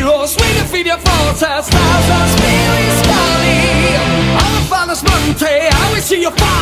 heroes, we forces Stars and spirits valley On the father's mountain, I will see your father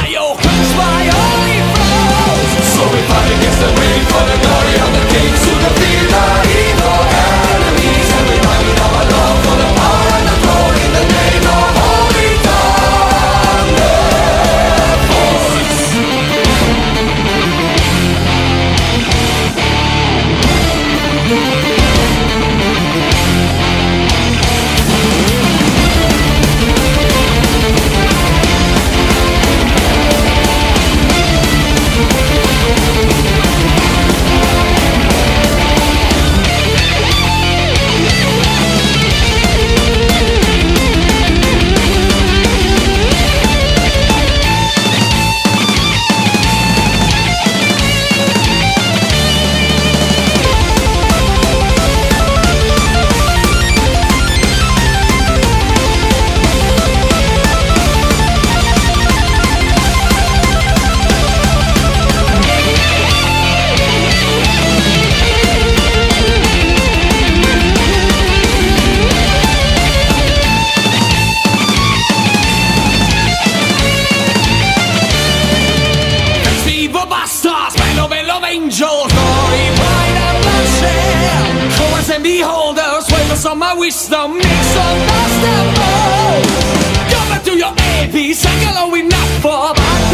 old glory, white and black shell. And beholders, wavers on my wisdom, mix on dust and bow. Back to your APs, I can only not for